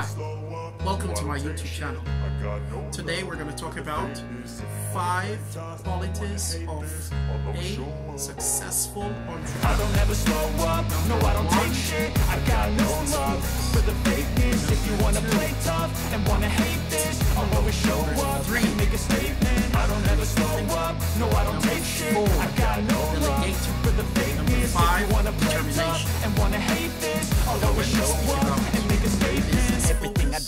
Hi, welcome to my YouTube channel. Today we're going to talk about five qualities of a successful entrepreneur.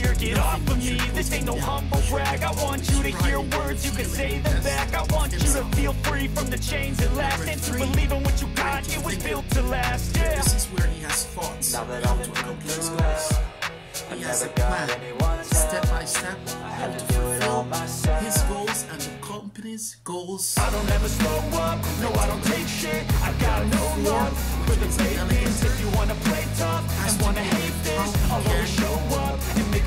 superior. Get off of me, this ain't no humble brag. I want you to hear words, you can say them back. I want you to feel free from the chains at last, and to believe in what you got. It was built to last, yeah. This is where he has thoughts Now that I'm to in accomplish his the goals. I He has a never got plan, step by step, how had to to do it all fulfill myself. his goals and the company's goals. I don't ever slow up, no I don't take shit I got no love for the fakeness If you wanna play tough and wanna hate this I'll always show up and make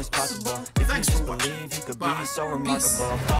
always possible. If you Thanks for just believe, you could be so remarkable